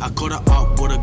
I caught her up with a